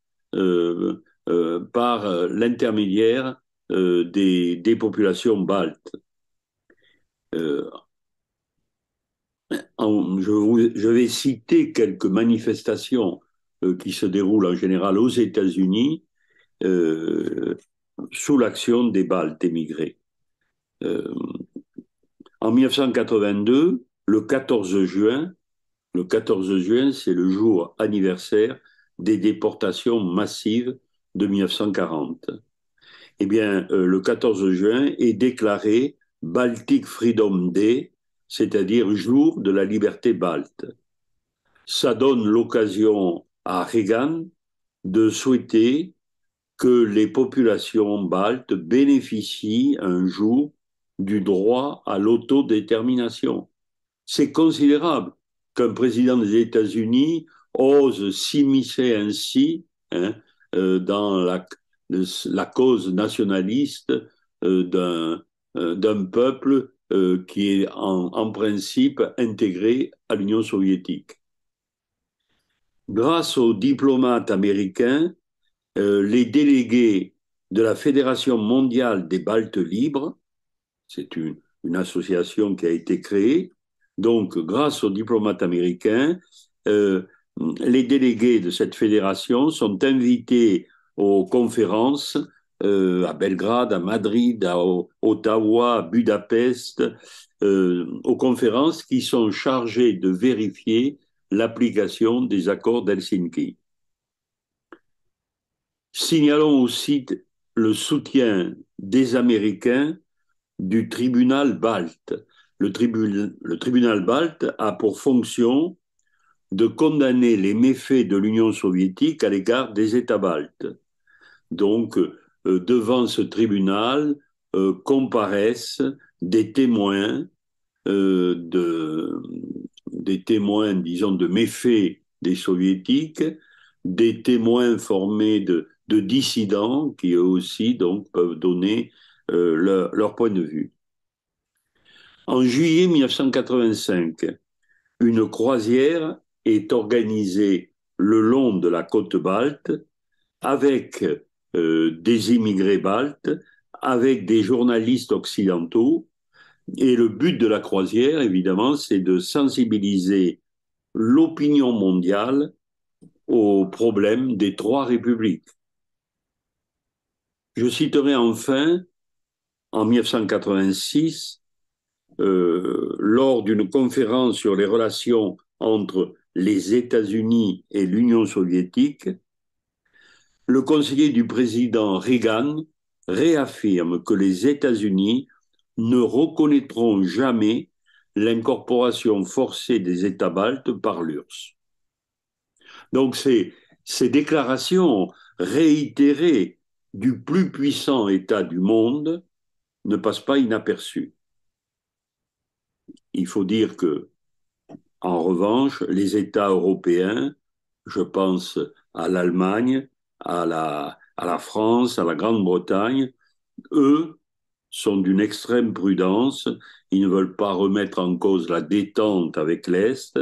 par l'intermédiaire des, populations baltes. Euh, je, vais citer quelques manifestations euh, qui se déroulent en général aux États-Unis euh, sous l'action des Baltes émigrés. en 1982, le 14 juin, le 14 juin, c'est le jour anniversaire des déportations massives de 1940. Eh bien, le 14 juin est déclaré Baltic Freedom Day, c'est-à-dire jour de la liberté balte. Ça donne l'occasion à Reagan de souhaiter que les populations baltes bénéficient un jour du droit à l'autodétermination. C'est considérable qu'un président des États-Unis ose s'immiscer ainsi hein, euh, dans la, cause nationaliste euh, d'un euh, d'un peuple euh, qui est en, principe intégré à l'Union soviétique. Grâce aux diplomates américains, euh, les délégués de la Fédération mondiale des Baltes libres, c'est une, association qui a été créée, donc grâce aux diplomates américains, les délégués de cette fédération sont invités aux conférences euh, à Belgrade, à Madrid, à Ottawa, à Budapest, euh, aux conférences qui sont chargées de vérifier l'application des accords d'Helsinki. Signalons aussi le soutien des Américains du tribunal balte. Le, tribunal balte a pour fonction de condamner les méfaits de l'Union soviétique à l'égard des États baltes. Donc, euh, devant ce tribunal euh, comparaissent des témoins, euh, de, des témoins, disons, de méfaits des soviétiques, des témoins formés de, de dissidents qui eux aussi donc peuvent donner leur, leur, point de vue. En juillet 1985, une croisière est organisée le long de la côte balte avec euh, des immigrés baltes avec des journalistes occidentaux. Et le but de la croisière, évidemment, c'est de sensibiliser l'opinion mondiale aux problèmes des trois républiques. Je citerai enfin, en 1986, euh, lors d'une conférence sur les relations entre les États-Unis et l'Union soviétique, le conseiller du président Reagan réaffirme que les États-Unis ne reconnaîtront jamais l'incorporation forcée des États baltes par l'URSS. Donc ces déclarations réitérées du plus puissant État du monde ne passent pas inaperçues. Il faut dire que, en revanche, les États européens, je pense à l'Allemagne, à la, à la France, à la Grande-Bretagne, eux sont d'une extrême prudence. Ils ne veulent pas remettre en cause la détente avec l'Est.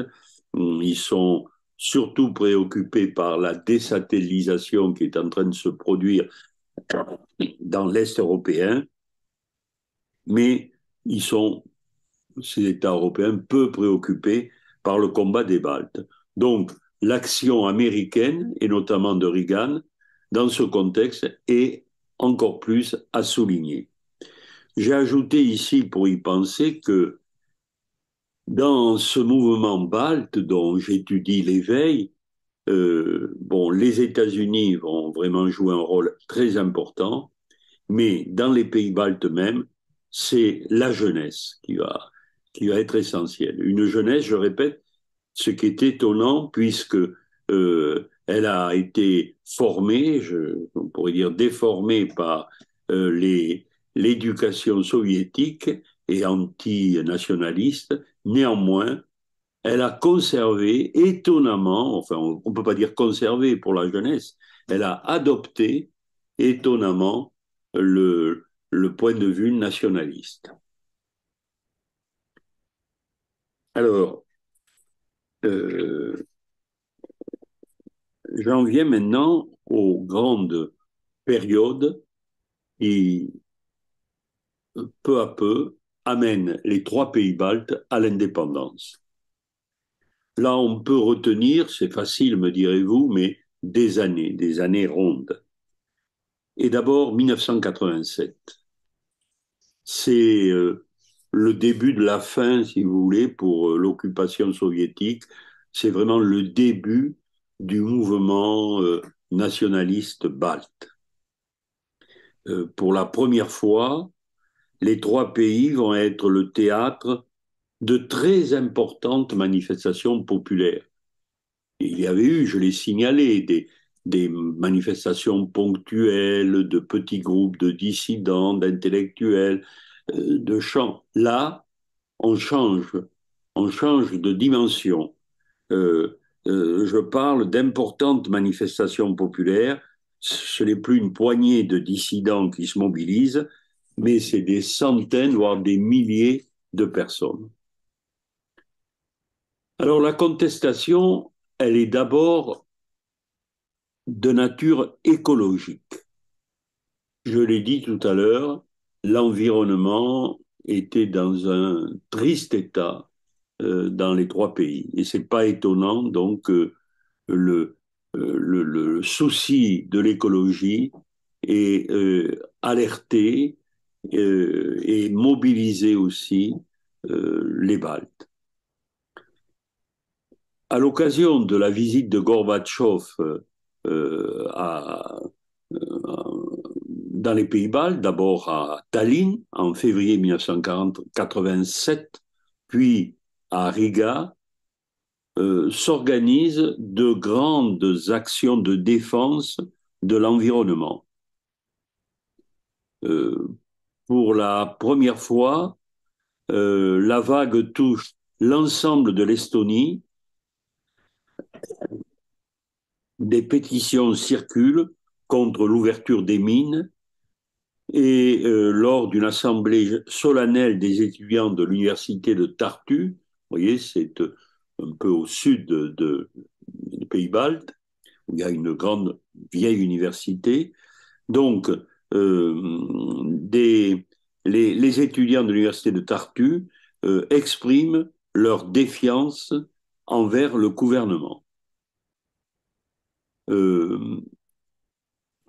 Ils sont surtout préoccupés par la désatellisation qui est en train de se produire dans l'Est européen. Mais ils sont, ces États européens, peu préoccupés par le combat des Baltes. Donc, l'action américaine, et notamment de Reagan, dans ce contexte, est encore plus à souligner. J'ai ajouté ici, pour y penser, que dans ce mouvement balte dont j'étudie l'éveil, euh, bon, les États-Unis vont vraiment jouer un rôle très important, mais dans les pays baltes même, c'est la jeunesse qui va, qui va être essentielle. Une jeunesse, je répète, ce qui est étonnant, puisque euh, elle a été formée, on pourrait dire déformée par euh, les, l'éducation soviétique et anti-nationaliste. Néanmoins, elle a conservé étonnamment, enfin on ne peut pas dire conservé pour la jeunesse, elle a adopté étonnamment le, point de vue nationaliste. Alors, euh, j'en viens maintenant aux grandes périodes qui, peu à peu, amènent les trois pays baltes à l'indépendance. Là, on peut retenir, c'est facile, me direz-vous, mais des années, des années rondes. Et d'abord, 1987. C'est euh, le début de la fin, si vous voulez, pour euh, l'occupation soviétique. C'est vraiment le début du mouvement euh, nationaliste balte. Pour la première fois, les trois pays vont être le théâtre de très importantes manifestations populaires. Il y avait eu, je l'ai signalé, des, manifestations ponctuelles de petits groupes de dissidents, d'intellectuels, euh, de chants. Là, on change, on change de dimension. Euh, euh, je parle d'importantes manifestations populaires. Ce n'est plus une poignée de dissidents qui se mobilisent, mais c'est des centaines, voire des milliers de personnes. Alors la contestation, elle est d'abord de nature écologique. Je l'ai dit tout à l'heure, l'environnement était dans un triste état euh, dans les trois pays. Et c'est pas étonnant donc que le, euh, le, souci de l'écologie est euh, alerté et mobilisé aussi les Baltes. À l'occasion de la visite de Gorbatchev à, dans les pays baltes, d'abord à Tallinn en février 1987, puis à Riga, euh, s'organisent de grandes actions de défense de l'environnement. Euh, pour la première fois, euh, la vague touche l'ensemble de l'Estonie. Des pétitions circulent contre l'ouverture des mines et lors d'une assemblée solennelle des étudiants de l'université de Tartu, vous voyez, c'est euh, un peu au sud de, des pays baltes, où il y a une grande vieille université. Donc, euh, les, étudiants de l'université de Tartu euh, expriment leur défiance envers le gouvernement.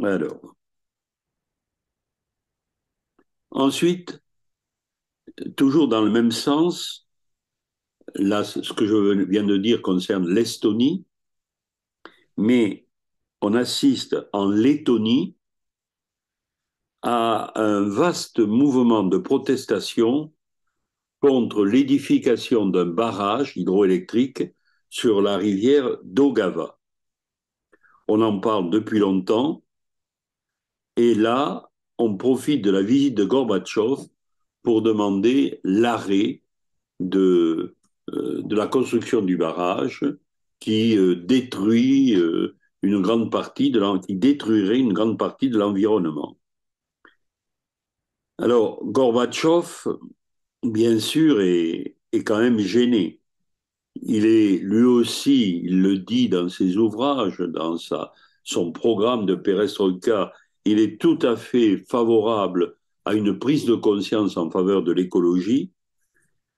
Alors. Ensuite, toujours dans le même sens, là, ce que je viens de dire concerne l'Estonie, mais on assiste en Lettonie à un vaste mouvement de protestation contre l'édification d'un barrage hydroélectrique sur la rivière Daugava. On en parle depuis longtemps. Et là, on profite de la visite de Gorbatchev pour demander l'arrêt de, euh, la construction du barrage qui euh, détruit euh, une grande partie de détruirait une grande partie de l'environnement. Alors, Gorbatchev, bien sûr, est quand même gêné. Il est lui aussi, il le dit dans ses ouvrages, dans sa, son programme de perestroïka, il est tout à fait favorable à une prise de conscience en faveur de l'écologie,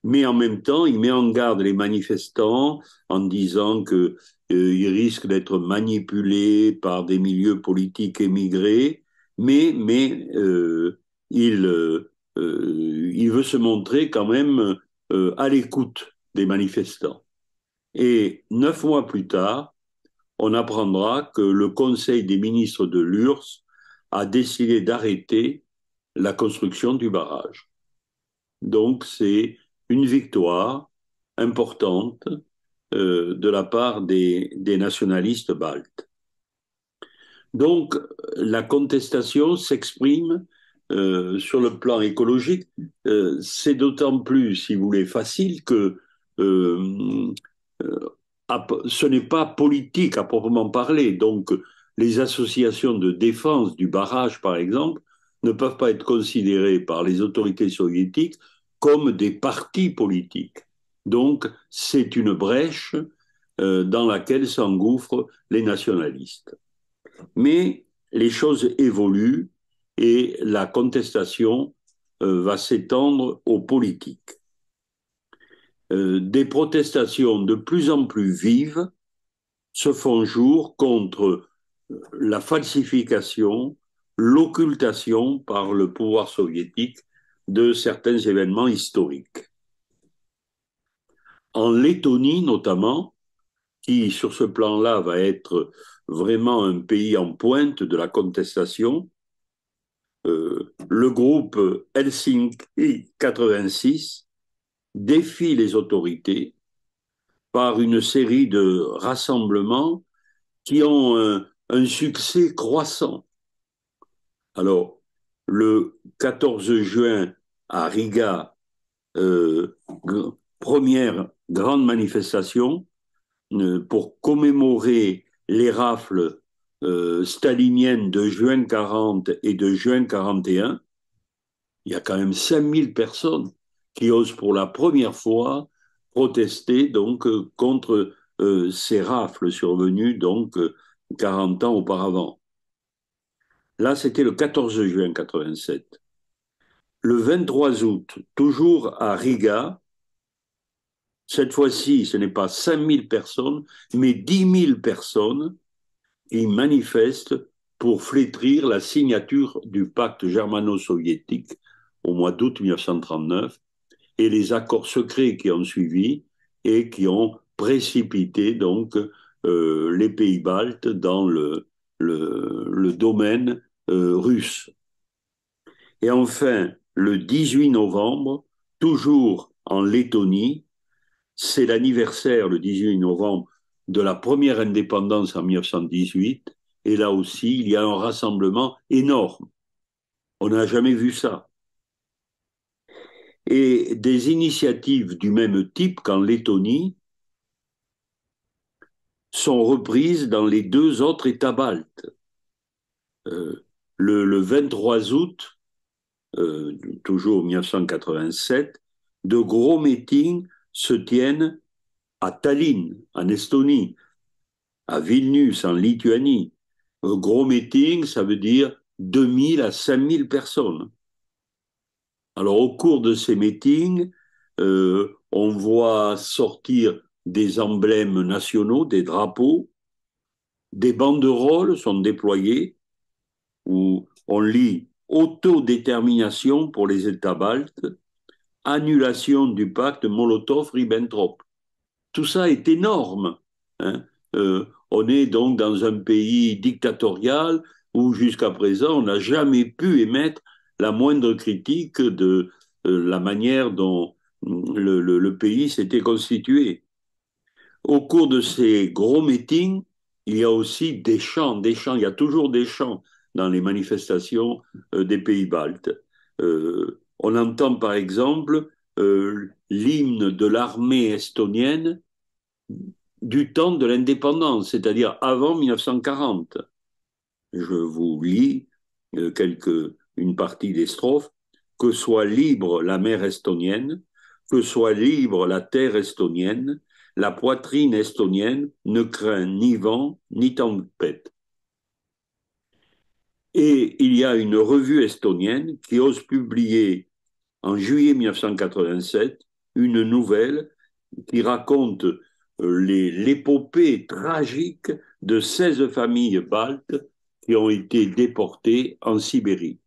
mais en même temps, il met en garde les manifestants en disant qu'ils euh, risquent d'être manipulés par des milieux politiques émigrés, mais, euh, il, euh, il veut se montrer quand même à l'écoute des manifestants. Et neuf mois plus tard, on apprendra que le Conseil des ministres de l'URSS a décidé d'arrêter la construction du barrage. Donc c'est une victoire importante euh, de la part des, nationalistes baltes. Donc la contestation s'exprime euh, sur le plan écologique. Euh, c'est d'autant plus, si vous voulez, facile que ce n'est pas politique à proprement parler. Donc les associations de défense du barrage, par exemple, ne peuvent pas être considérées par les autorités soviétiques comme des partis politiques. Donc, c'est une brèche euh, dans laquelle s'engouffrent les nationalistes. Mais les choses évoluent et la contestation euh, va s'étendre aux politiques. Euh, des protestations de plus en plus vives se font jour contre la falsification, l'occultation par le pouvoir soviétique de certains événements historiques. En Lettonie notamment, qui sur ce plan-là va être vraiment un pays en pointe de la contestation, euh, le groupe Helsinki 86 défie les autorités par une série de rassemblements qui ont un, un succès croissant. Alors, le 14 juin à Riga, euh, première grande manifestation euh, pour commémorer les rafles euh, staliniennes de juin 40 et de juin 41. Il y a quand même 5000 personnes qui osent pour la première fois protester donc contre ces rafles survenues donc 40 ans auparavant. Là, c'était le 14 juin 87. Le 23 août, toujours à Riga, cette fois-ci, ce n'est pas 5000 personnes, mais 10 000 personnes qui manifestent pour flétrir la signature du pacte germano-soviétique au mois d'août 1939 et les accords secrets qui ont suivi et qui ont précipité donc euh, les pays baltes dans le, domaine euh, russe. Et enfin, le 18 novembre, toujours en Lettonie, c'est l'anniversaire, le 18 novembre, de la première indépendance en 1918, et là aussi, il y a un rassemblement énorme. On n'a jamais vu ça. Et des initiatives du même type qu'en Lettonie sont reprises dans les deux autres États baltes. Euh, le, 23 août, euh, toujours 1987, de gros meetings se tiennent à Tallinn, en Estonie, à Vilnius, en Lituanie. Un gros meeting, ça veut dire 2000 à 5000 personnes. Alors, au cours de ces meetings, euh, on voit sortir des emblèmes nationaux, des drapeaux, des banderoles sont déployées où on lit autodétermination pour les États baltes, annulation du pacte Molotov-Ribbentrop. Tout ça est énorme. Hein. Euh, on est donc dans un pays dictatorial où jusqu'à présent on n'a jamais pu émettre la moindre critique de euh, la manière dont le pays s'était constitué au cours de ces gros meetings, il y a aussi des chants, des chants, il y a toujours des chants dans les manifestations euh, des pays baltes. Euh, on entend par exemple l'hymne de l'armée estonienne du temps de l'indépendance, c'est-à-dire avant 1940. Je vous lis quelque, une partie des strophes. Que soit libre la mer estonienne, que soit libre la terre estonienne, la poitrine estonienne ne craint ni vent ni tempête. Et il y a une revue estonienne qui ose publier en juillet 1987 une nouvelle qui raconte euh, l'épopée tragique de 16 familles baltes qui ont été déportées en Sibérie.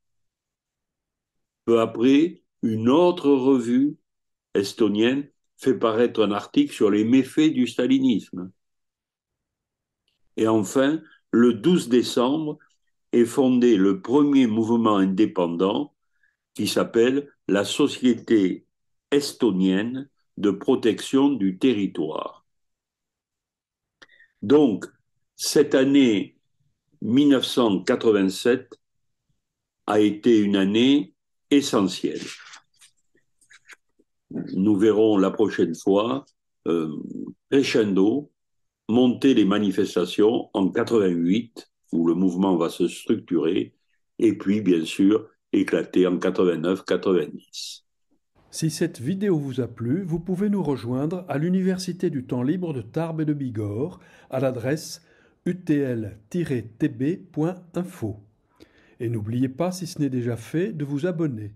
Après, une autre revue estonienne fait paraître un article sur les méfaits du stalinisme. Et enfin, le 12 décembre est fondé le premier mouvement indépendant qui s'appelle la Société estonienne de protection du territoire. Donc, cette année 1987 a été une année essentielle nous verrons la prochaine fois euh, crescendo monter les manifestations en 88 où le mouvement va se structurer et puis bien sûr éclater en 89-90. Si cette vidéo vous a plu, vous pouvez nous rejoindre à l'Université du temps libre de Tarbes et de Bigorre à l'adresse utl-tb.info. Et n'oubliez pas, si ce n'est déjà fait, de vous abonner.